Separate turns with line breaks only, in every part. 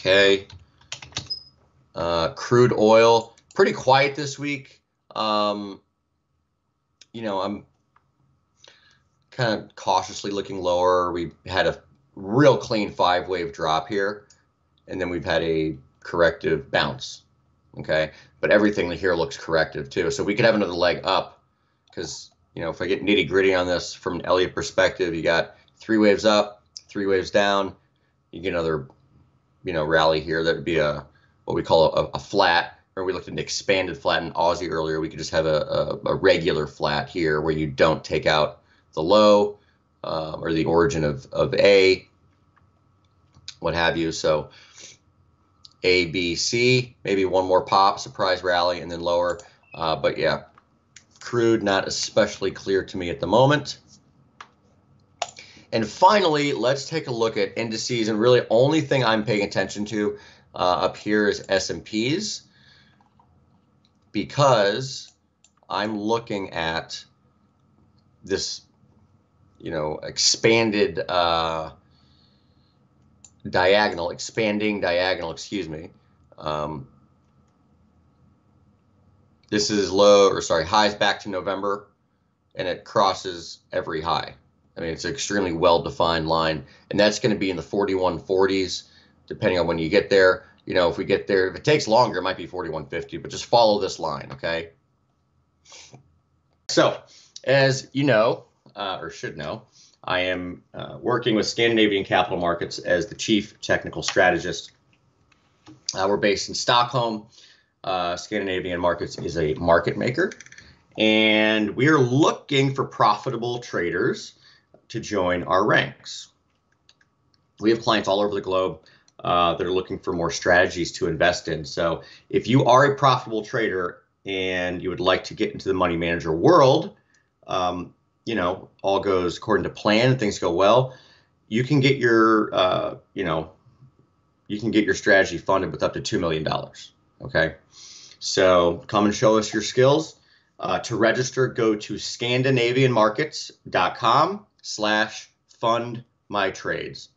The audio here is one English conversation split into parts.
Okay. Uh, crude oil, pretty quiet this week. Um, you know, I'm kind of cautiously looking lower. We had a real clean five wave drop here, and then we've had a corrective bounce. Okay, but everything here looks corrective too. So we could have another leg up because you know if I get nitty gritty on this from an Elliott perspective, you got three waves up, three waves down. You get another you know rally here. That would be a what we call a, a flat. Or we looked at an expanded flat in Aussie earlier. We could just have a, a, a regular flat here where you don't take out the low um, or the origin of, of A, what have you. So A, B, C, maybe one more pop, surprise rally, and then lower. Uh, but yeah, crude not especially clear to me at the moment. And finally, let's take a look at indices. And really, only thing I'm paying attention to uh, up here is S&Ps because I'm looking at this, you know, expanded uh, diagonal, expanding diagonal, excuse me. Um, this is low, or sorry, highs back to November, and it crosses every high. I mean, it's an extremely well-defined line, and that's going to be in the 4140s, depending on when you get there. You know, if we get there, if it takes longer, it might be 4150, but just follow this line, okay? So, as you know, uh, or should know, I am uh, working with Scandinavian Capital Markets as the chief technical strategist. Uh, we're based in Stockholm. Uh, Scandinavian Markets is a market maker, and we are looking for profitable traders to join our ranks. We have clients all over the globe uh, that are looking for more strategies to invest in. So if you are a profitable trader and you would like to get into the money manager world, um, you know, all goes according to plan and things go well, you can get your, uh, you know, you can get your strategy funded with up to $2 million. Okay. So come and show us your skills. Uh, to register, go to scandinavianmarkets.com slash fund my trades.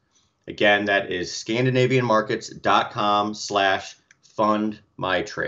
Again, that is scandinavianmarkets.com slash fund my trades.